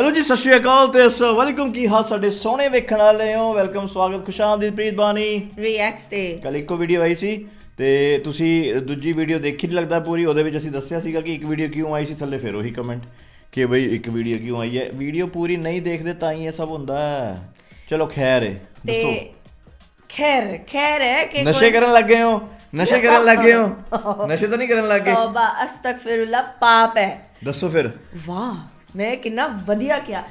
Hello ਜੀ ਸਤਿ ਸ਼੍ਰੀ ਅਕਾਲ ਤੇ ਵਾਲੇਕੁਮ ਕੀ ਹਾਲ ਸਾਡੇ ਸੋਹਣੇ ਵੇਖਣ ਵਾਲੇ ਹੋ? ਵੈਲਕਮ ਸਵਾਗਤ ਖੁਸ਼ਾਮਦੀਦ ਪ੍ਰੀਤ ਬਾਣੀ। ਰਿਐਕਟਸ ਤੇ। ਕੱਲ ਇੱਕੋ ਵੀਡੀਓ ਆਈ ਸੀ ਤੇ ਤੁਸੀਂ ਦੂਜੀ ਵੀਡੀਓ ਦੇਖੀ ਨਹੀਂ ਲੱਗਦਾ ਪੂਰੀ ਉਹਦੇ ਵਿੱਚ ਅਸੀਂ ਦੱਸਿਆ ਸੀਗਾ ਕਿ ਇੱਕ ਵੀਡੀਓ ਕਿਉਂ ਆਈ ਸੀ ਥੱਲੇ ਫਿਰ ਉਹੀ ਕਮੈਂਟ ਕਿ ਬਈ ਇੱਕ ਵੀਡੀਓ ਕਿਉਂ ਆਈ ਹੈ। ਵੀਡੀਓ ਪੂਰੀ ਨਹੀਂ ਦੇਖਦੇ ਤਾਂ ਹੀ ਇਹ ਸਭ ਹੁੰਦਾ ਹੈ। ਚਲੋ ਖੈਰ ਹੈ ਦੱਸੋ। ਖੈਰ ਖੈਰ ਹੈ ਕਿ ਨਸ਼ੇ ਕਰਨ ਲੱਗੇ ਹੋ? ਨਸ਼ੇ ਕਰਨ ਲੱਗੇ ਹੋ? ਨਸ਼ੇ ਤਾਂ ਨਹੀਂ ਕਰਨ ਲੱਗੇ? ਤੌਬਾ ਅਸਤਗਫਿਰullah ਪਾਪ ਹੈ ਦੱਸੋ ਫਿਰ। ਵਾਹ। ਮੈਂ ਕਿੰਨਾ ਵਧੀਆ ਕਿਹਾ।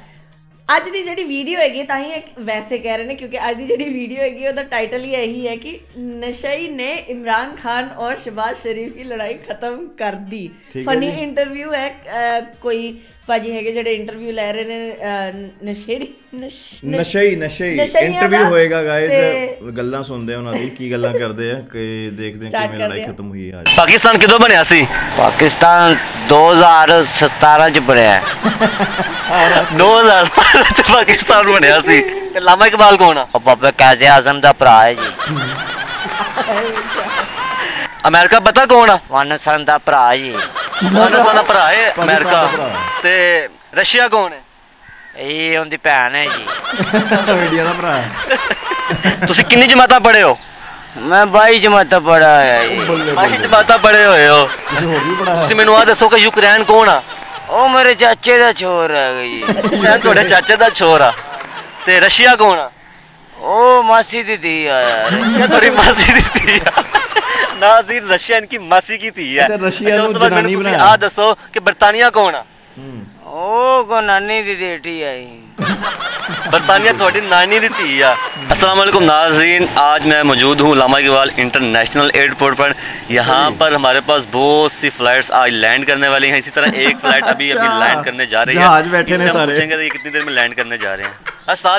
ਅੱਜ ਦੀ ਜਿਹੜੀ ਵੀਡੀਓ ਹੈਗੀ ਤਾਂ ਹੀ ਵੈਸੇ ਕਹਿ ਰਹੇ ਨੇ ਕਿਉਂਕਿ ਅੱਜ ਦੀ ਜਿਹੜੀ ਵੀਡੀਓ ਹੈਗੀ ਉਹਦਾ ਟਾਈਟਲ ਹੀ ਇਹੀ ਹੈ ਕਿ ਨਸ਼ਈ ਨੇ ਇਮਰਾਨ ਖਾਨ ਔਰ ਸ਼ਬਾਜ਼ ਸ਼ਰੀਫ ਦੀ ਲੜਾਈ ਖਤਮ ਕਰ ਦੀ ਫਨੀ। ਇੰਟਰਵਿਊ ਹੈ ਕੋਈ ਭਾਜੀ ਹੈਗੇ ਜਿਹੜੇ ਇੰਟਰਵਿਊ ਲੈ ਰਹੇ ਨੇ ਨਸ਼ੇੜੀ ਨਸ਼- ਨਸ਼- ਨਸ਼ਈ ਨਸ਼ਈ ਇੰਟਰਵਿਊ ਹੋਏਗਾ ਗਾਇਜ਼ ਤੇ- ਗੱਲਾਂ ਸੁਣਦੇ ਆ ਉਹਨਾਂ ਦੀ ਕੀ ਗੱਲਾਂ ਕਰਦੇ ਆ ਕਿ ਦੇਖਦੇ ਆ ਕਿਵੇਂ ਲੜਾਈ ਆ। ਖਤਮ ਹੋਈ ਅੱਜ ਪਾਕਿਸਤਾਨ ਕਿਦੋਂ ਬਣਿਆ ਸੀ ਪਾਕਿਸਤਾਨ 2017 ਚ ਬਣਿਆ ਹੈ। 2017 ਚ ਪਾਕਿਸਤਾਨ ਬਣਿਆ ਸੀ। ਤੇ ਲਾਮਾ ਇਕਬਾਲ ਕੌਣ ਆ? ਬਾਬਾ ਕਾਜ਼ੀ ਆਜ਼ਮ ਦਾ ਭਰਾ ਹੈ ਜੀ। ਅਮਰੀਕਾ ਪਤਾ ਕੌਣ ਆ? ਵਨ ਸਨ ਦਾ ਭਰਾ ਹੈ ਜੀ। ਸਾਡਾ ਸਾਡਾ ਭਰਾ ਹੈ ਅਮਰੀਕਾ। ਦਾ ਭਰਾ। ਤੇ ਰਸ਼ੀਆ ਕੌਣ ਹੈ? ਇਹ ਉਹਦੀ ਭੈਣ ਹੈ ਜੀ। ਇੰਡੀਆ ਦਾ ਭਰਾ ਹੈ। ਤੁਸੀਂ ਕਿੰਨੀ ਜਮਾਤਾਂ ਪੜ੍ਹੇ ਹੋ? ਮੈਂ 22 ਜਮਾਤ ਪੜਾ ਹੈ ਜਮਾਤਾਂ ਪੜ੍ਹੇ ਹੋਏ ਹੋ। ਤੁਸੀਂ ਮੈਨੂੰ ਆ ਦੱਸੋ ਕਿ ਯੂਕਰੇਨ ਕੌਣ ਆ? ਉਹ ਮੇਰੇ ਚਾਚੇ ਦਾ ਛੋਰ ਹੈ ਜੀ ਯੂਕਰੇਨ ਤੁਹਾਡੇ ਚਾਚੇ ਦਾ ਛੋਰ ਆ। ਤੇ ਰਸ਼ੀਆ ਕੌਣ ਆ? ਉਹ ਮਾਸੀ ਦੀ ਧੀ ਆ। ਯਾਰ ਰਸ਼ੀਆ ਤੁਹਾਡੀ ਮਾਸੀ ਦੀ ਧੀ ਆ। ਨਾਜ਼ੀਰ ਰਸ਼ੀਆ ਇਨਕੀ ਮਾਸੀ ਕੀ ਧੀ ਹੈ ਤੇ ਰਸ਼ੀਆ ਅੱਛਾ, ਉਸ ਨੂੰ ਤੋਂ ਬਾਅਦ ਜਨਾਨੀ ਮੈਨੂੰ ਤੁਸੀਂ। ਆ ਦੱਸੋ ਕਿ ਬਰਤਾਨੀਆ ਕੌਣ ਆ? ओ को नानी दी आई। बरतानिया थोड़ी नानी दी थी या आज मैं मौजूद हूँ लामा इंटरनेशनल एयरपोर्ट पर। यहाँ पर हमारे पास बहुत सी फ्लाइट्स आज लैंड करने वाली हैं। इसी तरह एक फ़्लाइट अभी अभी अच्छा। लैंड करने जा रही है। आज बैठे सारे। पूछेंगे कितनी देर में लैंड करने जा रहे हैं।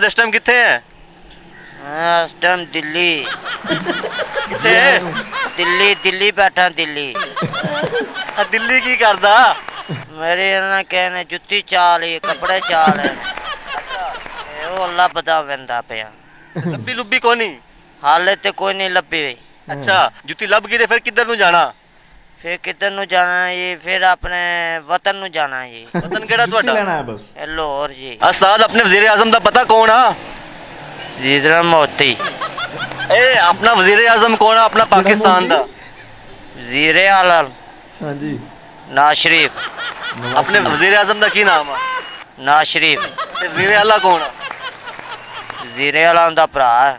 इस टाइम कितने हैं? हाँ, इस टाइम दिल्ली। कितने दिल्ली दिल्ली बैठा दिल्ली। हाँ, दिल्ली की करता ਮੇਰੇ ਇਹਨਾਂ ਕਹਿੰਦੇ ਜੁੱਤੀ ਚਾਲ ਹੀ ਕੱਪੜੇ ਚਾਲ ਹੈ ਇਹ ਉਹ ਲੱਭਦਾ ਵੰਦਾ ਪਿਆ लब्बी लुब्बी कोनी ਹਾਲੇ ਤੇ ਕੋਈ ਨਹੀਂ ਲੱਭੀ ਹੋਈ अच्छा जुत्ती लब गई फिर किधर नु जाना ਫਿਰ ਕਿੱਧਰ ਨੂੰ ਜਾਣਾ ਹੈ ਜੀ ਫਿਰ ਆਪਣੇ ਵਤਨ ਨੂੰ ਜਾਣਾ ਹੈ ਜੀ वतन केड़ा ਜੁੱਤੀ ਤੁਹਾਡਾ ਲੈਣਾ ਹੈ ਬਸ ਇਹ ਲਾਹੌਰ ਜੀ अस्ताद अपने वजीर आजम दा पता कौन आ ਜ਼ੀਦਰਾ ਮੋਤੀ ए अपना वजीर आजम कौन आ अपना पाकिस्तान दा ਜ਼ੀਰੇ ਆਲਮ ਹਾਂਜੀ नवाज़ अपने वज़ीर अजम का की नाम है नवाज़ आला कौन जीरे आला उनका भरा है।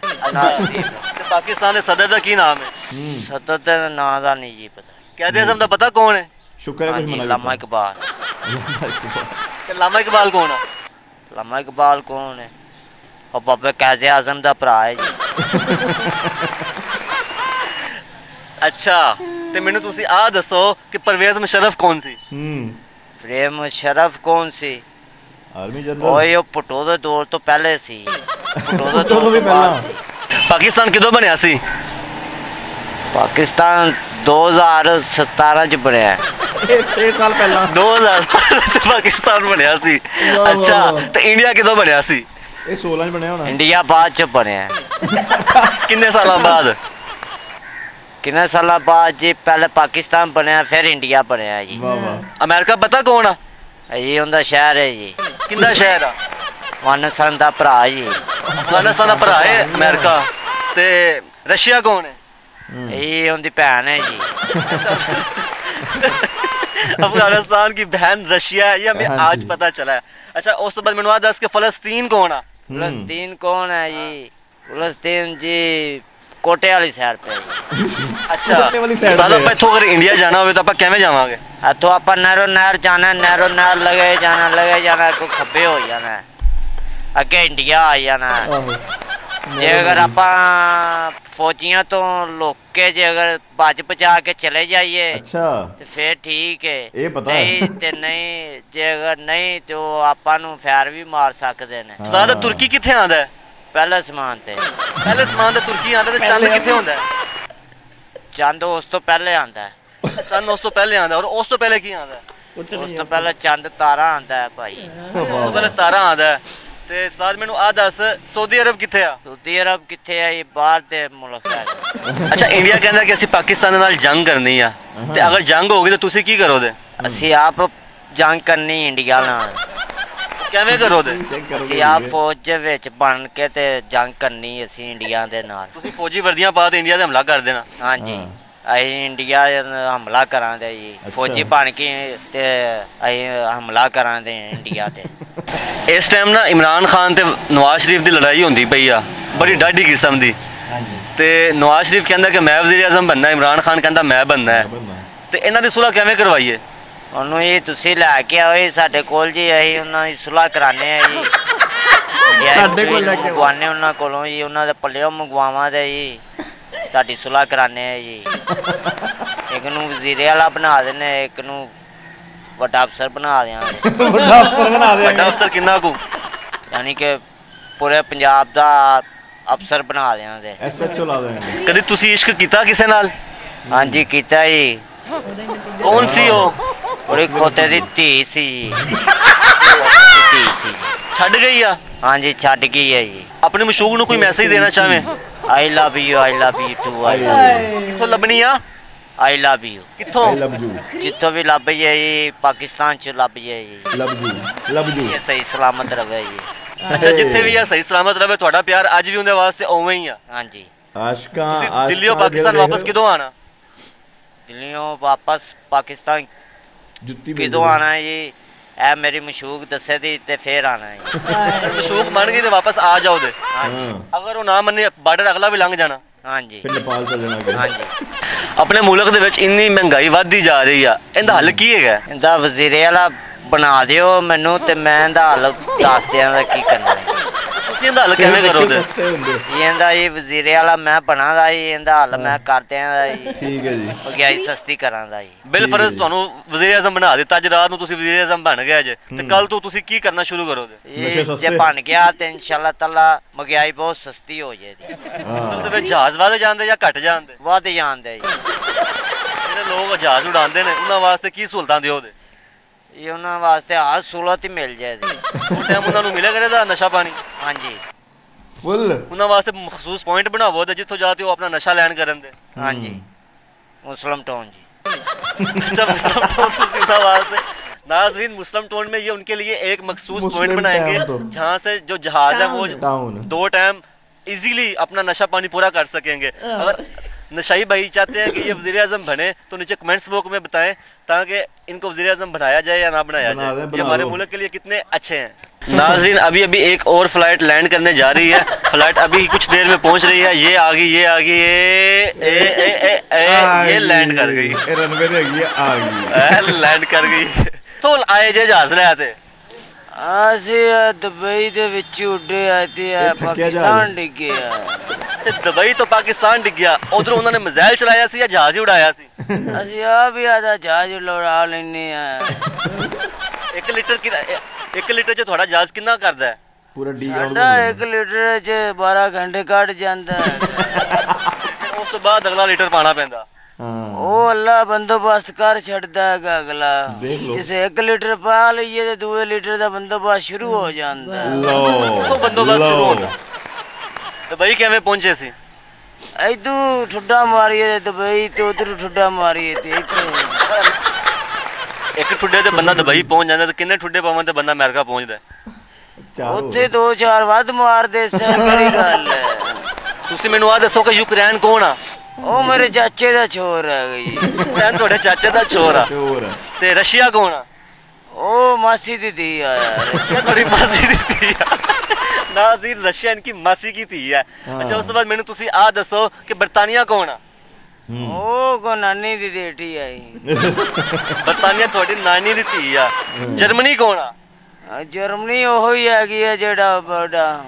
पाकिस्तान सदर का की नाम है? सदर के नाम का नहीं जी पता। कैद आज़म का पता कौन है? शुक्र है हाँ लामा इकबाल। लामा इकबाल कौन है लामा इकबाल कौन है? और बाबा कैद आज़म का भरा है जी। ਅੱਛਾ ਤੇ ਮੈਨੂੰ ਤੁਸੀਂ ਆ ਦੱਸੋ ਕਿ ਪਰਵੇਜ਼ ਮੁਸ਼ਰਫ ਕੌਣ ਸੀ? ਹੂੰ। ਪ੍ਰੇਮ ਸ਼ਰਫ ਕੌਣ ਸੀ? Army general. ਓਏ ਉਹ ਪਟੋ ਦੇ ਦੌਰ ਤੋਂ ਪਹਿਲੇ ਸੀ। ਪਟੋ ਦੇ ਦੌਰ ਵੀ ਤੋਂ ਬਾਅਦ। ਪਹਿਲਾਂ ਪਾਕਿਸਤਾਨ ਕਿਦੋਂ ਬਣਿਆ ਸੀ? ਪਾਕਿਸਤਾਨ 2017 ਚ ਬਣਿਆ ਹੈ। ਇਹ 6 ਸਾਲ ਪਹਿਲਾਂ। 2017 ਚ ਪਾਕਿਸਤਾਨ ਬਣਿਆ ਸੀ। ਅੱਛਾ। ਤੇ ਇੰਡੀਆ ਕਿਦੋਂ ਬਣਿਆ ਸੀ? ਇਹ 16 ਚ ਬਣਿਆ ਹੋਣਾ। ਇੰਡੀਆ ਬਾਅਦ ਚ ਬਣਿਆ। ਕਿੰਨੇ ਸਾਲਾਂ ਬਾਅਦ? ਕਿੰਨੇ ਸਾਲਾਂ ਬਾਅਦ ਜੀ ਪਹਿਲੇ ਪਾਕਿਸਤਾਨ ਬਣਿਆ ਫਿਰ ਇੰਡੀਆ ਬਣਿਆ ਜੀ। ਵਾਹ ਵਾਹ। ਅਮਰੀਕਾ ਪਤਾ ਕੌਣ ਆ? ਇਹ ਉਹਦਾ ਸ਼ਹਿਰ ਹੈ ਜੀ। ਕਿੰਦਾ ਸ਼ਹਿਰ ਆ? ਵਾਨਸਨ ਦਾ ਭਰਾ ਜੀ। ਵਾਨਸਨ ਦਾ ਭਰਾ ਹੈ ਅਮਰੀਕਾ। ਤੇ ਰਸ਼ੀਆ ਕੌਣ ਹੈ? ਇਹ ਉਹਦੀ ਭੈਣ ਹੈ ਜੀ। ਅਫਗਾਨਿਸਤਾਨ ਦੀ ਭੈਣ ਰਸ਼ੀਆ ਹੈ ਇਹ ਮੈਂ ਅੱਜ ਪਤਾ ਚਲਾ ਅੱਛਾ ਉਸ ਤੋਂ ਬਾਅਦ ਮੈਨੂੰ ਆ ਦੱਸ ਕਿ ਫਲਸਤੀਨ ਕੌਣ ਆ? ਫਲਸਤੀਨ ਕੌਣ ਹੈ ਜੀ? ਫਲਸਤੀਨ ਜੀ ਕੋਟੇ ਵਾਲੀ ਸਾਈਡ ਤੇ ਅੱਛਾ। ਸਾਡਾ ਆਪਾਂ ਇੱਥੋਂ ਅਗਰ ਇੰਡੀਆ ਜਾਣਾ ਹੋਵੇ ਤਾਂ ਆਪਾਂ ਕਿਵੇਂ ਜਾਵਾਂਗੇ? ਇੱਥੋਂ ਆਪਾਂ ਨਹਿਰੋ ਨਹਿਰ ਜਾਣਾ ਨਹਿਰੋ ਨਹਿਰ ਲਗੇ ਜਾਣਾ ਲਗੇ ਜਾਣਾ ਕੋ ਖੱਬੇ ਹੋ ਜਾਣਾ। ਅੱਗੇ ਇੰਡੀਆ ਆ ਜਾਣਾ। ਜੇ ਅਗਰ ਆਪਾਂ ਫੌਜੀਆਂ ਤੋਂ ਲੋਕ ਕੇ ਜੇ ਅਗਰ ਭੱਜ ਪਚਾ ਕੇ ਚਲੇ ਜਾਈਏ ਅੱਛਾ। ਤੇ ਫੇਰ ਠੀਕ ਹੈ ਇਹ ਪਤਾ ਨਹੀਂ ਤੇ ਨਹੀਂ ਜੇ ਅਗਰ ਨਹੀਂ ਤੇ ਉਹ ਆਪਾਂ ਨੂੰ ਫੇਰ ਵੀ ਮਾਰ ਸਕਦੇ ਨੇ। ਸਰ ਤੁਰਕੀ ਕਿੱਥੇ ਆਂਦਾ ਪਹਿਲੇ ਸਮਾਨ ਤੇ। ਪਹਿਲੇ ਸਮਾਨ ਤੇ ਤੁਰਕੀ ਆਂਦਾ ਤੇ ਚੰਦ ਕਿੱਥੇ ਹੁੰਦਾ? ਹੈ ਚੰਦ ਉਸ ਤੋਂ ਪਹਿਲੇ ਆਂਦਾ ਹੈ ਚੰਦ ਉਸ ਤੋਂ ਪਹਿਲੇ ਆਂਦਾ ਔਰ ਉਸ ਤੋਂ ਪਹਿਲੇ ਕੀ ਆਂਦਾ ਹੈ ਉਸ ਤੋਂ ਪਹਿਲੇ ਚੰਦ ਤਾਰਾ ਆਂਦਾ ਹੈ ਭਾਈ। ਉਸ ਤੋਂ ਪਹਿਲੇ ਤਾਰਾ ਆਂਦਾ ਹੈ। ਤੇ ਸਾਦ ਮੈਨੂੰ ਆ ਦੱਸ ਸਾਊਦੀ ਅਰਬ ਕਿੱਥੇ ਆ? ਸਾਊਦੀ ਅਰਬ ਕਿੱਥੇ ਹੈ ਇਹ ਬਾਹਰ ਦੇ ਮੁਲਕ ਹੈ ਅੱਛਾ ਇੰਡੀਆ ਕਹਿੰਦਾ ਕਿ ਅਸੀਂ ਪਾਕਿਸਤਾਨ ਦੇ ਨਾਲ ਜੰਗ ਕਰਨੀ ਆ। ਤੇ ਅਗਰ ਜੰਗ ਹੋਗੀ ਤਾਂ ਤੁਸੀਂ ਕੀ ਕਰੋਗੇ? ਅਸੀਂ ਆਪ ਜੰਗ ਕਰਨੀ ਇੰਡੀਆ ਨਾਲ। ਕਿਵੇਂ ਕਰੋ ਅਸੀਂ ਆ ਫੌਜ ਦੇ ਵਿੱਚ ਬਣ ਕੇ ਤੇ ਜੰਗ ਕਰਨੀ ਅਸੀਂ ਇੰਡੀਆ ਦੇ ਨਾਲ। ਤੁਸੀਂ ਫੌਜੀ ਵਰਦੀਆਂ ਪਾ ਕੇ ਇੰਡੀਆ ਤੇ ਹਮਲਾ ਕਰ ਦੇਣਾ। ਹਾਂਜੀ। ਅਸੀਂ ਇੰਡੀਆ ਦੇ ਹਮਲਾ ਕਰਾਂਗੇ ਜੀ। ਫੌਜੀ ਬਣ ਕੇ ਤੇ ਅਸੀਂ ਹਮਲਾ ਕਰਾਂਗੇ ਇੰਡੀਆ ਤੇ। ਇਸ ਟਾਈਮ ਨਾ ਇਮਰਾਨ ਖਾਨ ਤੇ ਨਵਾਜ਼ ਸ਼ਰੀਫ ਦੀ ਲੜਾਈ ਹੁੰਦੀ ਪਈ ਆ। ਬੜੀ ਡਾਢੀ ਕਿਸਮ ਦੀ। ਹਾਂਜੀ। ਤੇ ਨਵਾਜ਼ ਸ਼ਰੀਫ ਕਹਿੰਦਾ ਕਿ ਮੈਂ ਵਜ਼ੀਰ ਆਜ਼ਮ ਬੰਨਾ ਇਮਰਾਨ ਖਾਨ ਕਹਿੰਦਾ ਮੈਂ ਬੰਨਾ ਹੈ। ਤੇ ਇਹਨਾਂ ਦੀ ਸੁਲ੍ਹਾ ਕਿਵੇਂ ਕਰਵਾਈਏ? ਉਹਨੂੰ ਇਹ ਤੁਸੀਂ ਲੈ ਕੇ ਆਓ ਇਹ ਸਾਡੇ ਕੋਲ ਜੀ ਅਸੀਂ ਉਹਨਾਂ ਦੀ ਸੁਲਾਹ ਕਰਾਣੇ ਆ ਜੀ। ਸਾਡੇ ਕੋਲ ਲੈ ਕੇ। ਮੰਗਵਾਣੇ ਉਹਨਾਂ ਕੋਲੋਂ ਜੀ ਉਹਨਾਂ ਦੇ ਪੱਲਿਓ ਮੰਗਵਾਵਾਂ ਦੇ ਜੀ। ਸਾਡੀ ਸੁਲਾਹ ਕਰਾਣੇ ਆ ਜੀ। ਇੱਕ ਨੂੰ ਵਜ਼ੀਰੇ ਵਾਲਾ ਬਣਾ ਦੇਣੇ ਇੱਕ ਨੂੰ ਵੱਡਾ ਅਫਸਰ ਬਣਾ ਦਿਆਂਗੇ ਵੱਡਾ ਅਫਸਰ ਬਣਾ ਦੇ ਵੱਡਾ ਅਫਸਰ ਕਿੰਨਾ ਕੁ? ਯਾਨੀ ਕਿ ਪੂਰੇ ਪੰਜਾਬ ਦਾ ਅਫਸਰ ਬਣਾ ਦਿਆਂਗੇ ਐਸਐਚਓ ਲਾ ਦੇਣਗੇ ਕਦੀ ਤੁਸੀਂ ਇਸ਼ਕ ਕੀਤਾ ਕਿਸੇ ਨਾਲ? ਹਾਂਜੀ ਕੀਤਾ ਜੀ। ਕੌਣ ਸੀ ਉਹ? ਉਹਦੀ ਖੋਤੇ ਦੀ ਧੀ ਸੀ। ਜੀ ਧੀ ਸੀ। ਜੀ। ਛੱਡ ਗਈ ਆ? ਹਾਂਜੀ ਛੱਡ ਗਈ ਹੈ ਜੀ। ਆਪਣੇ ਮਸ਼ੂਕ ਨੂੰ ਕੋਈ ਮੈਸੇਜ ਦੇਣਾ ਚਾਹਵੇਂ? I love you I love you too ਆਈ ਕਿੱਥੋਂ ਲੱਭਣੀ ਆ? ਆਈ ਲਵ ਯੂ ਕਿੱਥੋਂ? ਆਈ ਲਵ ਯੂ ਜਿੱਥੋਂ ਵੀ ਲੱਭ ਜਾਏ ਜੀ ਪਾਕਿਸਤਾਨ ਚ ਲੱਭ ਜਾਏ ਜੀ। ਲਵ ਯੂ ਲਵ ਯੂ ਇਹ ਸਹੀ ਸਲਾਮਤ ਰਵੇ ਜੀ। ਅੱਛਾ ਜਿੱਥੇ ਵੀ ਆ ਸਹੀ ਸਲਾਮਤ ਰਵੇ। ਤੁਹਾਡਾ ਪਿਆਰ ਅੱਜ ਵੀ ਉਹਦੇ ਵਾਸਤੇ ਉਵੇਂ ਹੀ ਆ। ਹਾਂਜੀ। ਆਸ਼ਕਾਂ ਤੁਸੀਂ ਆਸ਼ਕਾਂ ਦਿੱਲੀੋਂ ਪਾਕਿਸਤਾਨ ਵਾਪਸ ਕਿਦੋਂ ਆਣਾ ਦਿੱਲੀੋਂ ਵਾਪਸ ਪਾਕਿਸਤਾਨ ਜੁੱਤੀ हाँ। ਕਿਦੋਂ ਆਣਾ ਹੈ ਜੀ? ਇਹ ਮੇਰੀ ਮਸ਼ੂਕ ਦੱਸੇ ਦੀ ਤੇ ਫੇਰ ਆਣਾ ਹੈ ਜੀ। ਮਸ਼ੂਕ ਮੰਨ ਗਈ ਤੇ ਵਾਪਸ ਆ ਜਾਓ ਦੇ। ਅਗਰ ਉਹ ਨਾ ਮੰਨੇ ਬਾਰਡਰ ਅਗਲਾ ਵੀ ਲੰਘ ਜਾਣਾ। ਹਾਂਜੀ। ਫਿਰ ਨੇਪਾਲ ਚੱਲ ਜਾਣਾ। ਹਾਂਜੀ। ਆਪਣੇ ਮੁਲਕ ਦੇ ਵਿੱਚ ਇੰਨੀ ਮਹਿੰਗਾਈ ਵੱਧਦੀ ਜਾ ਰਹੀ ਆ। ਇਹਦਾ ਹੱਲ ਕੀ ਹੈਗਾ? ਇਹਦਾ ਵਜ਼ੀਰੇ ਵਾਲਾ ਬਣਾ ਦਿਓ ਮੈਨੂੰ ਤੇ ਮੈਂ ਇਹਦਾ ਹੱਲ ਦੱਸ ਦਿਆਂਗਾ ਕੀ ਕਰਨਾ ਹੈ। ਇਹਦਾ ਹੱਲ ਕਿਵੇਂ ਕਰੋਗੇ? ਇਹਦਾ ਇਹ ਵਜ਼ੀਰੇ ਵਾਲਾ ਮੈਂ ਬਣਾਦਾ ਜੀ ਇਹਦਾ ਹੱਲ ਮੈਂ ਕਰ ਦਿਆਂਗਾ ਜੀ ਠੀਕ ਹੈ ਜੀ। ਮਹਿੰਗਾਈ ਸਸਤੀ ਕਰਾਂਗਾ ਜੀ ਬਿਲ ਫਰਜ਼। ਤੁਹਾਨੂੰ ਵਜ਼ੀਰ ਆਜ਼ਮ ਬਣਾ ਦਿੱਤਾ ਅੱਜ ਰਾਤ ਨੂੰ ਤੁਸੀਂ ਵਜ਼ੀਰ ਆਜ਼ਮ ਬਣ ਗਏ ਜੇ ਤੇ ਕੱਲ ਤੋਂ ਤੁਸੀਂ ਕੀ ਕਰਨਾ ਸ਼ੁਰੂ ਕਰੋਗੇ। ਜੇ ਬਣ ਗਿਆ ਤੇ ਇਨਸ਼ਾਅੱਲਾ ਤਾਲਾ ਮਹਿੰਗਾਈ ਬਹੁਤ ਸਸਤੀ ਹੋ ਜਾਏਗੀ ਹਾਂ। ਵਿੱਚ ਜਹਾਜ਼ ਵੱਧ ਜਾਂਦੇ ਜਾਂ ਘਟ ਜਾਂਦੇ? ਵੱਧ ਜਾਂਦੇ ਜੀ। ਜਿਹੜੇ ਲੋਕ ਜਹਾਜ਼ ਉਡਾਉਂਦੇ ਨੇ ਉਹਨਾਂ ਵਾਸਤੇ ਕੀ ਸਹੂਲਤਾਂ ਦਿਓਦੇ ਇਹ ਉਹਨਾਂ ਵਾਸਤੇ ਹਰ ਸਹੂਲਤ ਹੀ ਮਿਲ ਜਾਏਗੀ ਉਸ ਟਾਈਮ ਉਹਨਾਂ ਨੂੰ ਮਿਲਿਆ ਕਰੇਗਾ ਨਸ਼ਾ ਪਾਣੀ ਹਾਂਜੀ ਫੁੱਲ ਉਹਨਾਂ ਵਾਸਤੇ ਮਖਸੂਸ ਪੁਆਇੰਟ ਬਣਾਵੋ ਤੇ ਜਿੱਥੋਂ ਜਾ ਕੇ ਉਹ ਆਪਣਾ ਨਸ਼ਾ ਲੈਣ ਕਰਨ ਦੇ ਹਾਂਜੀ मुस्लिम टोन जी जब मुस्लिम टोन तुसी उठा वहां से नाजरीन मुस्लिम टोन में ये उनके लिए एक मखसूस मुस्लिम पॉइंट बनाएंगे टाउन तो। जहाँ से जो जहाज है वो टाउन दो टाइम इजीली अपना नशा पानी पूरा कर सकेंगे अगर नशाई भाई चाहते हैं कि ये वजी अजम बने तो नीचे कमेंट्स बॉक्स में बताएँ ताकि इनको वजी अजम बनाया जाए या ना बनाया बना जाए। ये हमारे मुल्क के लिए कितने अच्छे हैं। नाजरीन अभी अभी एक और फ़्लाइट लैंड करने जा रही है। फ़्लाइट अभी कुछ देर में पहुँच रही है। ये आ गई ये आ गई ये लैंड कर गई। लैंड कर गई। तो आए जे जहाज़ रहे आते। ਅਸੀਂ ਦੁਬਈ ਦੇ ਵਿੱਚ ਉੱਡੇ ਆਏ ਤੇ ਪਾਕਿਸਤਾਨ। ਡਿੱਗੇ ਤੇ ਦੁਬਈ ਤੋਂ ਪਾਕਿਸਤਾਨ ਡਿੱਗ ਗਿਆ। ਉਧਰੋਂ ਉਹਨਾਂ ਨੇ ਮਿਜ਼ਾਈਲ ਚਲਾਇਆ ਸੀ ਜਾਂ ਜਹਾਜ਼ ਹੀ ਉਡਾਇਆ ਸੀ? ਅਸੀਂ ਆ ਵੀ ਆਦਾ ਜਹਾਜ਼ ਲੋੜਾ ਲੈਨੇ ਆ। 1 ਲੀਟਰ ਕਿ 1 ਲੀਟਰ ਚ ਤੁਹਾਡਾ ਜਹਾਜ਼ ਕਿੰਨਾ ਕਰਦਾ ਹੈ? ਪੂਰਾ ਡੀ ਗਰਾਊਂਡ ਸਾਡਾ 1 ਲੀਟਰ ਚ 12 ਘੰਟੇ ਕੱਢ ਜਾਂਦਾ। ਉਸ ਤੋਂ ਬਾਅਦ ਅਗਲਾ ਲੀਟਰ ਪਾਣਾ ਪੈਂਦਾ। ਉਹ ਅੱਲਾ ਬੰਦੋਬਸਤ ਕਰ ਛੱਡਦਾ ਹੈਗਾ ਅਗਲਾ। ਜਿਸੇ 1 ਲੀਟਰ ਪਾ ਲਈਏ ਤੇ ਦੂਏ ਲੀਟਰ ਦਾ ਬੰਦੋਬਸਤ ਸ਼ੁਰੂ ਹੋ ਜਾਂਦਾ। ਲੋ ਉਹ ਬੰਦੋਬਸਤ ਸ਼ੁਰੂ ਹੁੰਦਾ ਦੁਬਈ ਕਿਵੇਂ ਪਹੁੰਚੇ ਸੀ? ਇਦੋਂ ਠੁੱਡਾ ਮਾਰੀਏ ਤੇ ਦੁਬਈ ਤੇ ਉਧਰ ਠੁੱਡਾ ਮਾਰੀਏ ਤੇ ਇੱਕ ਠੁੱਡੇ ਤੇ ਬੰਦਾ ਦੁਬਈ ਪਹੁੰਚ ਜਾਂਦਾ ਤੇ ਕਿੰਨੇ ਠੁੱਡੇ ਪਾਵਨ ਤੇ ਬੰਦਾ ਅਮਰੀਕਾ ਪਹੁੰਚਦਾ ਉੱਥੇ ਦੋ ਚਾਰ ਵੱਧ ਮਾਰਦੇ ਸੈਂ ਕਰੀ ਗੱਲ ਹੈ। ਤੁਸੀਂ ਮੈਨੂੰ ਆ ਦੱਸੋ ਕਿ ਯੂਕਰੇਨ ਕੌਣ ਆ? ਉਹ ਮੇਰੇ ਚਾਚੇ ਦਾ ਚੋਰ ਆ ਗਈ। ਭੈਣ ਤੁਹਾਡੇ ਚਾਚੇ ਦਾ ਛੋਰ ਆ। ਛੋਰ ਤੇ ਰਸ਼ੀਆ ਕੌਣ ਆ? ਉਹ ਮਾਸੀ ਦੀ ਧੀ ਆ ਰਸ਼ੀਆ ਤੁਹਾਡੀ ਮਾਸੀ ਦੀ ਧੀ ਆ। ਨਾ ਜੀ ਰਸ਼ੀਆ ਇਨਕੀ ਮਾਸੀ ਕੀ ਧੀ ਆ। ਅੱਛਾ ਉਸ ਤੋਂ ਬਾਅਦ ਮੈਨੂੰ ਤੁਸੀਂ ਆ ਦੱਸੋ ਕਿ ਬਰਤਾਨੀਆ ਕੌਣ ਆ? ਉਹ ਕੋ ਨਾਨੀ ਦੀ ਡੇਟੀ ਆਈ ਬਰਤਾਨੀਆ ਤੁਹਾਡੀ ਨਾਨੀ ਦੀ ਧੀ ਆ। ਜਰਮਨੀ ਕੌਣ ਆ? ਜਰਮਨੀ ਉਹ ਹੀ ਹੈਗੀ ਆ ਜਿਹੜਾ ਬੜਾ।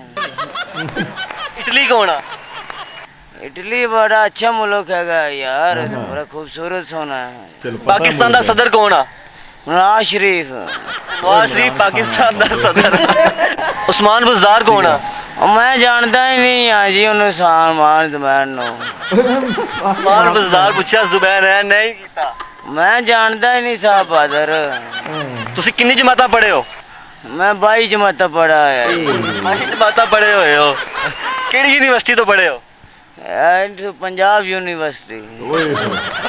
ਇਟਲੀ ਕੌਣ ਆ? ਇਟਲੀ ਬੜਾ ਅੱਛਾ ਮੁਲਕ ਹੈਗਾ ਯਾਰ ਬੜਾ ਖੂਬਸੂਰਤ ਸੋਨਾ ਹੈ ਚਲੋ ਪਤਾ ਪਾਕਿਸਤਾਨ ਦਾ ਸਦਰ ਕੌਣ ਆ ਨਵਾਜ਼ ਸ਼ਰੀਫ ਨਵਾਜ਼ ਸ਼ਰੀਫ ਪਾਕਿਸਤਾਨ ਦਾ ਸਦਰ ਉਸਮਾਨ ਬਜ਼ਾਰ ਕੌਣ ਆ ਉਹ ਮੈਂ ਜਾਣਦਾ ਹੀ ਨਹੀਂ ਆ ਜੀ ਉਹਨੂੰ ਸਾਲਮਾਨ ਜ਼ਮੈਨ ਨੂੰ ਉਸਮਾਨ ਬਜ਼ਾਰ ਪੁੱਛਿਆ ਜ਼ੁਬੈਨ ਹੈ ਨਹੀਂ ਕੀਤਾ ਮੈਂ ਜਾਣਦਾ ਹੀ ਨਹੀਂ ਸਾਹਿਬ ਬਹਾਦਰ ਤੁਸੀਂ ਕਿੰਨੀ ਜਮਾਤਾਂ ਪੜ੍ਹੇ ਹੋ ਮੈਂ 22 ਜਮਾਤ ਪੜਾ ਆ ਜੀ ਆਹੀ ਜਮਾਤਾਂ ਪੜ੍ਹੇ ਹੋਏ ਹੋ ਕਿਹੜੀ ਯੂਨੀਵਰਸਿਟੀ ਤੋਂ ਪੜ੍ਹੇ ਹੋ पंजाब यूनिवर्सिटी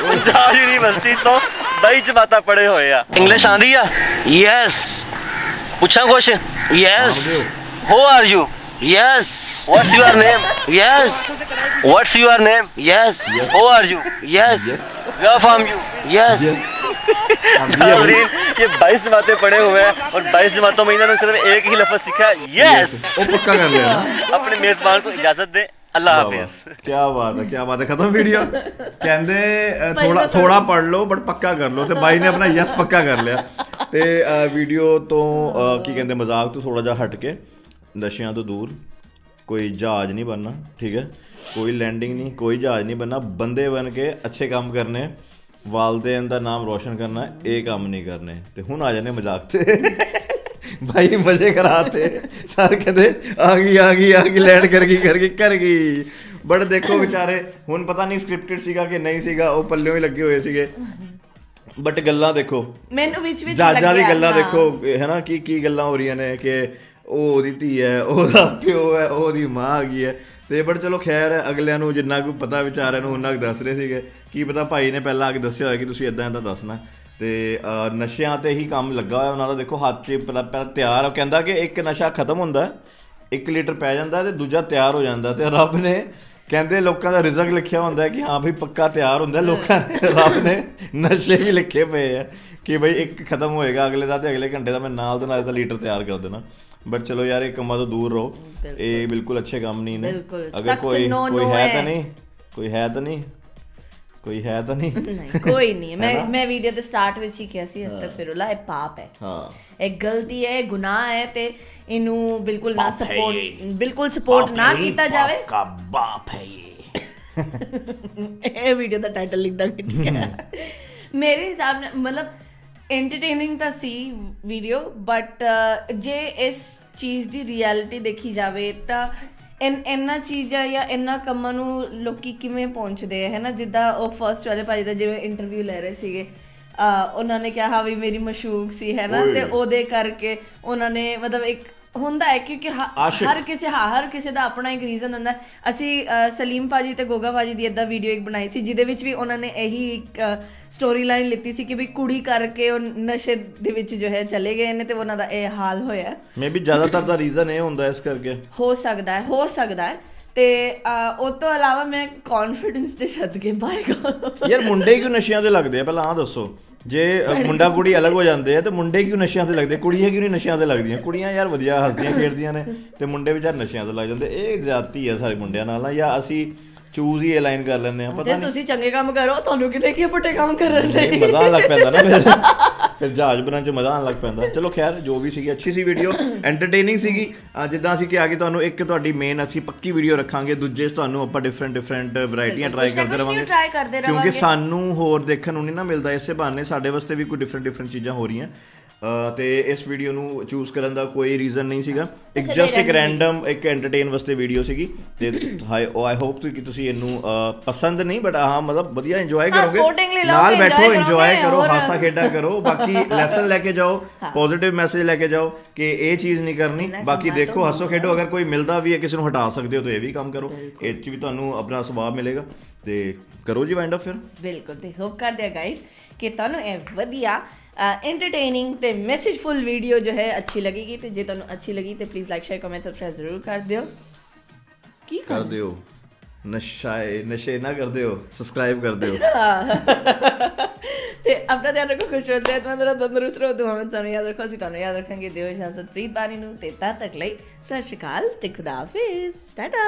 पंजाब यूनिवर्सिटी तो दही इंग्लिश यस पूछा कुछ? Yes who are you yes what's your name yes what's your name yes who are you yes where from you yes ये बाईस बातें पढ़े हुए हैं और बाईस बातों में इन्होंने सिर्फ़ एक ही लफज सीखा यस अपने मेजबान को इजाज़त दें। ਅੱਲਾ ਹਾਫਿਜ਼। ਕੀ ਬਾਤ ਹੈ ਕੀ ਬਾਤ ਹੈ ਖਤਮ ਵੀਡੀਓ ਕਹਿੰਦੇ ਥੋੜਾ ਥੋੜਾ ਪੜ ਲਓ ਬਟ ਪੱਕਾ ਕਰ ਲਓ ਤੇ ਬਾਈ ਨੇ ਆਪਣਾ ਯਸ ਪੱਕਾ ਕਰ ਲਿਆ। ਤੇ ਵੀਡੀਓ ਤੋਂ ਕੀ ਕਹਿੰਦੇ ਮਜ਼ਾਕ ਤੋਂ ਥੋੜਾ ਜਿਹਾ ਹਟ ਕੇ ਨਸ਼ਿਆਂ ਤੋਂ ਦੂਰ। ਕੋਈ ਜਹਾਜ਼ ਨਹੀਂ ਬਣਨਾ ਠੀਕ ਹੈ? ਕੋਈ ਲੈਂਡਿੰਗ ਨਹੀਂ ਕੋਈ ਜਹਾਜ਼ ਨਹੀਂ ਬਣਨਾ। ਬੰਦੇ ਬਣ ਕੇ ਅੱਛੇ ਕੰਮ ਕਰਨੇ ਵਾਲਦੇਨ ਦਾ ਨਾਮ ਰੋਸ਼ਨ ਕਰਨਾ ਇਹ ਕੰਮ ਨਹੀਂ ਕਰਨੇ। ਤੇ ਹੁਣ ਆ ਜਾਂਦੇ ਮਜ਼ਾਕ ਤੇ। ਭਾਈ ਮਜ਼ੇ ਕਰਾਤੇ। ਸਰ ਕਹਿੰਦੇ ਆ ਗਈ ਆ ਗਈ ਆ ਗਈ ਲੈਂਡ ਕਰ ਗਈ ਕਰ ਗਈ ਕਰ ਗਈ। ਬਟ ਦੇਖੋ ਵਿਚਾਰੇ ਹੁਣ ਪਤਾ ਨਹੀਂ ਸਕ੍ਰਿਪਟਡ ਸੀਗਾ ਕਿ ਨਹੀਂ ਸੀਗਾ ਉਹ ਪੱਲਿਓਂ ਹੀ ਲੱਗੇ ਹੋਏ ਸੀਗੇ। ਬਟ ਗੱਲਾਂ ਦੇਖੋ। ਮੈਨੂੰ ਵਿੱਚ ਵਿੱਚ ਜਾਜਾਂ ਦੀ ਲੱਗਿਆ, ਗੱਲਾਂ। ਦੇਖੋ ਇਹ ਹੈ ਨਾ ਕੀ ਕੀ ਗੱਲਾਂ ਹੋ ਰਹੀਆਂ ਨੇ ਕਿ ਉਹ ਉਹਦੀ ਧੀ ਹੈ ਉਹਦਾ ਪਿਓ ਹੈ ਉਹਦੀ ਮਾਂ ਆ ਗਈ ਹੈ। ਤੇ ਬਟ ਚਲੋ ਖੈਰ ਹੈ ਅਗਲਿਆਂ ਨੂੰ ਜਿੰਨਾ ਕੁ ਪਤਾ ਵਿਚਾਰਿਆਂ ਨੂੰ ਉਹਨਾਂ ਕੁ ਦੱਸ ਰਹੇ ਸੀਗੇ। ਕੀ ਪਤਾ ਭਾਈ ਨੇ ਪਹਿਲਾਂ ਆ ਕੇ ਦੱਸਿਆ ਹੋਇਆ ਕਿ ਤੁਸੀਂ ਇਦਾਂ ਇਦਾਂ ਦੱਸਣਾ। ਤੇ ਨਸ਼ਿਆਂ ਤੇ ਹੀ ਕੰਮ ਲੱਗਾ ਹੋਇਆ ਉਹਨਾਂ ਦਾ। ਦੇਖੋ ਹੱਥ 'ਚ ਪਹਿਲਾਂ ਤਿਆਰ ਉਹ ਕਹਿੰਦਾ ਕਿ ਇੱਕ ਨਸ਼ਾ ਖਤਮ ਹੁੰਦਾ 1 ਲੀਟਰ ਪੈ ਜਾਂਦਾ ਤੇ ਦੂਜਾ ਤਿਆਰ ਹੋ ਜਾਂਦਾ ਤੇ ਰੱਬ ਨੇ ਕਹਿੰਦੇ ਲੋਕਾਂ ਦਾ ਰਿਜ਼ਕ ਲਿਖਿਆ ਹੁੰਦਾ ਕਿ ਹਾਂ ਭਈ ਪੱਕਾ ਤਿਆਰ ਹੁੰਦਾ। ਲੋਕਾਂ ਨੇ ਰੱਬ ਨੇ ਨਸ਼ੇ ਵੀ ਲਿਖੇ ਪਏ ਆ ਕਿ ਬਈ ਇੱਕ ਖਤਮ ਹੋਏਗਾ ਅਗਲੇ ਦਾ ਤੇ ਅਗਲੇ ਘੰਟੇ ਦਾ ਮੈਂ ਨਾਲ ਦੇ ਨਾਲ ਦਾ ਲੀਟਰ ਤਿਆਰ ਕਰ ਦੇਣਾ। ਬਟ ਚਲੋ ਯਾਰ ਇਹ ਕੰਮਾਂ ਤੋਂ ਦੂਰ ਰਹੋ। ਇਹ ਬਿਲਕੁਲ। ਅੱਛੇ ਕੰਮ ਨਹੀਂ ਨੇ। ਅਗਰ ਕੋਈ ਕੋਈ ਹੈ। ਤਾਂ ਨਹੀਂ। ਕੋਈ ਹੈ ਤਾਂ ਨਹੀਂ। ਕੋਈ ਹੈ ਤਾਂ ਨਹੀਂ। ਨਹੀਂ ਕੋਈ ਨਹੀਂ। ਮੈਂ? ਮੈਂ ਵੀਡੀਓ ਦੇ ਸਟਾਰਟ ਵਿੱਚ ਹੀ ਕਿਹਾ ਸੀ ਅਸਤਗਫਿਰullah ਇਹ ਪਾਪ ਹੈ। ਹਾਂ। ਇਹ ਗਲਤੀ ਹੈ ਗੁਨਾਹ ਹੈ ਤੇ ਇਹਨੂੰ ਬਿਲਕੁਲ ਨਾ ਸਪੋਰਟ। ਬਿਲਕੁਲ ਸਪੋਰਟ ਨਾ ਕੀਤਾ ਜਾਵੇ। ਕਾ ਬਾਪ ਹੈ ਇਹ। ਇਹ ਵੀਡੀਓ ਦਾ ਟਾਈਟਲ ਲਿਖਦਾ ਠੀਕ ਹੈ। ਮੇਰੇ ਹਿਸਾਬ ਨਾਲ ਮਤਲਬ ਐਂਟਰਟੇਨਿੰਗ ਤਾਂ ਸੀ ਵੀਡੀਓ ਬਟ ਜੇ ਇਸ ਚੀਜ਼ ਦੀ ਰਿਐਲਿਟੀ ਦੇਖੀ ਜਾਵੇ ਤਾਂ ਇਨ ਇੰਨਾ ਚੀਜ਼ਾਂ ਜਾਂ ਇੰਨਾ ਕੰਮਾਂ ਨੂੰ ਲੋਕੀ ਕਿਵੇਂ ਪਹੁੰਚਦੇ ਆ ਹੈ ਨਾ ਜਿੱਦਾਂ ਉਹ ਫਰਸਟ ਵਾਲੇ ਭਾਜੀ ਦਾ ਜਿਵੇਂ ਇੰਟਰਵਿਊ ਲੈ ਰਹੇ ਸੀਗੇ ਉਹਨਾਂ ਨੇ ਕਿਹਾ ਵੀ ਮੇਰੀ ਮਸ਼ੂਕ ਸੀ ਹੈ ਨਾ। ਤੇ ਉਹਦੇ ਕਰਕੇ ਉਹਨਾਂ ਨੇ ਮਤਲਬ ਇੱਕ ਹੁੰਦਾ ਹੈ ਕਿਉਂਕਿ। ਹਰ ਕਿਸੇ ਹਰ ਕਿਸੇ ਦਾ ਆਪਣਾ ਇੱਕ ਰੀਜ਼ਨ ਹੁੰਦਾ। ਅਸੀਂ ਸਲੀਮ ਭਾਜੀ ਤੇ ਗੋਗਾ ਭਾਜੀ ਦੀ ਇਦਾਂ ਵੀਡੀਓ ਇੱਕ ਬਣਾਈ ਸੀ ਜਿਹਦੇ ਵਿੱਚ ਵੀ ਉਹਨਾਂ ਨੇ ਇਹੀ ਇੱਕ ਸਟੋਰੀ ਲਾਈਨ ਲਿੱਤੀ ਸੀ ਕਿ ਵੀ ਕੁੜੀ ਕਰਕੇ ਉਹ ਨਸ਼ੇ ਦੇ ਵਿੱਚ ਜੋ ਹੈ ਚਲੇ ਗਏ ਨੇ ਤੇ ਉਹਨਾਂ ਦਾ ਇਹ ਹਾਲ ਹੋਇਆ ਮੇਬੀ ਜ਼ਿਆਦਾਤਰ ਦਾ ਰੀਜ਼ਨ ਇਹ ਹੁੰਦਾ ਇਸ ਕਰਕੇ। ਹੋ ਸਕਦਾ ਹੈ ਹੋ ਸਕਦਾ ਹੈ। ਤੇ ਉਹ ਤੋਂ ਇਲਾਵਾ ਮੈਂ ਕੌਨਫੀਡੈਂਸ ਦੇ ਸਦਕੇ ਬਾਈ ਯਾਰ ਮੁੰਡੇ ਕਿਉਂ ਨਸ਼ਿਆਂ ਤੇ ਲੱਗਦੇ ਆ? ਪਹਿਲਾਂ ਆਹ ਦੱਸੋ। ਜੇ ਮੁੰਡਾ ਕੁੜੀ ਅਲੱਗ ਹੋ ਜਾਂਦੇ ਆ ਤੇ ਮੁੰਡੇ ਕਿਉਂ ਨਸ਼ਿਆਂ ਤੇ ਲੱਗਦੇ? ਕੁੜੀਆਂ ਕਿਉਂ ਨਹੀਂ ਨਸ਼ਿਆਂ ਤੇ ਲੱਗਦੀਆਂ? ਕੁੜੀਆਂ ਯਾਰ ਵਧੀਆ ਹੱਸਦੀਆਂ ਖੇਡਦੀਆਂ ਨੇ ਤੇ ਮੁੰਡੇ ਵਿਚਾਰ ਨਸ਼ਿਆਂ ਤੇ ਲੱਗ ਜਾਂਦੇ। ਇਹ ਜ਼ਿਆਦਤੀ ਆ ਸਾਰੇ ਮੁੰਡਿਆਂ ਨਾਲ ਜਾਂ ਅਸੀਂ ਚੂਜ਼ ਹੀ ਅਲਾਈਨ ਕਰ ਲੈਂਦੇ ਆ ਪਤਾ ਨਹੀਂ। ਤੁਸੀਂ ਚੰਗੇ ਕੰਮ ਕਰੋ ਤੁਹਾਨੂੰ ਕਿਤੇ ਕੀ ਪੁੱਟੇ ਕੰਮ ਕਰਨ ਲਈ? ਮਜ਼ਾ ਲੱਗ ਪੈਂਦਾ ਨਾ ਫਿਰ। ਫਿਰ ਜਹਾਜ਼ ਬਣਨ ਚ ਮਜ਼ਾ ਆਉਣ ਲੱਗ ਪੈਂਦਾ। ਚਲੋ ਖੈਰ ਜੋ ਵੀ ਸੀਗੀ ਅੱਛੀ ਸੀ ਵੀਡੀਓ ਐਂਟਰਟੇਨਿੰਗ ਸੀਗੀ। ਜਿੱਦਾਂ ਅਸੀਂ ਕਿਹਾ ਕਿ ਤੁਹਾਨੂੰ ਇੱਕ ਤੁਹਾਡੀ ਮੇਨ ਅਸੀਂ ਪੱਕੀ ਵੀਡੀਓ ਰੱਖਾਂਗੇ ਦੂਜੇ ਤੁਹਾਨੂੰ ਆਪਾਂ ਡਿਫਰੈਂਟ ਡਿਫਰੈਂਟ ਵੈਰਾਈਟੀਆਂ ਟਰਾਈ ਕਰਦੇ ਰਵਾਂਗੇ। ਕਿਉਂਕਿ। ਸਾਨੂੰ ਹੋਰ ਦੇਖਣ ਨੂੰ ਨਹੀਂ ਨਾ ਮਿਲਦਾ ਇਸੇ ਬਹਾਨੇ ਸਾਡੇ ਵਾਸਤੇ ਵੀ ਕੋਈ ਡਿਫਰੈਂਟ ਡਿਫਰੈਂਟ ਚੀਜ਼ਾਂ ਹੋ ਰਹੀਆਂ। ਤੇ ਇਸ ਵੀਡੀਓ ਨੂੰ ਚੂਜ਼ ਕਰਨ ਦਾ ਕੋਈ ਰੀਜ਼ਨ ਨਹੀਂ ਸੀਗਾ। ਇੱਕ ਜਸਟ ਇੱਕ ਰੈਂਡਮ ਇੱਕ ਐਂਟਰਟੇਨ ਵਾਸਤੇ ਵੀਡੀਓ ਸੀਗੀ। ਤੇ ਹਾਈ ਆਈ ਹੋਪ ਕਿ ਤੁਸੀਂ ਇਹਨੂੰ ਪਸੰਦ ਨਹੀਂ ਬਟ ਹਾਂ ਮਤਲਬ ਵਧੀਆ ਇੰਜੋਏ ਕਰੋਗੇ। ਨਾਲ ਬੈਠੋ ਇੰਜੋਏ ਕਰੋ ਹਾਸਾ ਖੇਡਾ ਕਰੋ। ਬਾਕੀ ਲੈਸਨ ਲੈ ਕੇ ਜਾਓ ਪੋਜ਼ਿਟਿਵ ਮੈਸੇਜ ਲੈ ਕੇ ਜਾਓ ਕਿ ਇਹ ਚੀਜ਼ ਨਹੀਂ ਕਰਨੀ। ਬਾਕੀ ਦੇਖੋ ਹੱਸੋ ਖੇਡੋ ਅਗਰ ਕੋਈ ਮਿਲਦਾ ਵੀ ਹੈ ਕਿਸੇ ਨੂੰ ਹਟਾ ਸਕਦੇ ਹੋ ਤਾਂ ਇਹ ਵੀ ਕੰਮ ਕਰੋ। ਇਹ 'ਚ ਵੀ ਤੁਹਾਨੂੰ ਆਪਣਾ ਸੁਭਾਅ ਮਿਲੇਗਾ। ਤੇ ਕਰੋ ਜੀ ਵਾਈਂਡ ਅਪ ਫਿਰ। ਬਿਲਕੁਲ ਤੇ ਹੋਪ ਕਰਦੇ ਆ ਗਾਇਸ ਕਿ ਤੁਹਾਨੂੰ ਇਹ ਵਧੀਆ ਐਂਟਰਟੇਨਿੰਗ ਤੇ ਮੈਸੇਜਫੁਲ ਵੀਡੀਓ ਜੋ ਹੈ ਅੱਛੀ ਲੱਗੇਗੀ ਤੇ ਜੇ ਤੁਹਾਨੂੰ ਅੱਛੀ ਲੱਗੀ ਤੇ please like share comment subscribe ਜ਼ਰੂਰ ਕਰ ਦਿਓ। ਕੀ ਕਰ ਦਿਓ। ਨਸ਼ਾ ਨਸ਼ੇ ਨਾ ਕਰ ਦਿਓ ਸਬਸਕ੍ਰਾਈਬ ਕਰ ਦਿਓ। ਤੇ ਆਪਣਾ ਧਿਆਨ ਰੱਖੋ ਖੁਸ਼ ਰਹੋ ਸਿਹਤਮੰਦ ਰਹੋ ਤੰਦਰੁਸਤ ਰਹੋ ਦੁਆਵਾਂ ਵਿੱਚ ਸਾਨੂੰ ਯਾਦ ਰੱਖੋ ਅਸੀਂ ਤੁਹਾਨੂੰ ਯਾਦ ਰੱਖਾਂਗੇ। ਦਿਓ ਇਜਾਜ਼ਤ ਪ੍ਰੀਤ ਬਾਣੀ ਨੂੰ ਤੇ ਤਦ ਤੱਕ ਲਈ ਸਤਿ ਸ਼੍ਰੀ ਅਕਾਲ ਤੇ ਖੁਦਾ ਹਾਫਿਜ਼। ਟਾਟਾ!